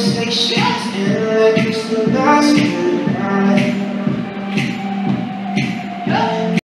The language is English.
spaceships in the last basket.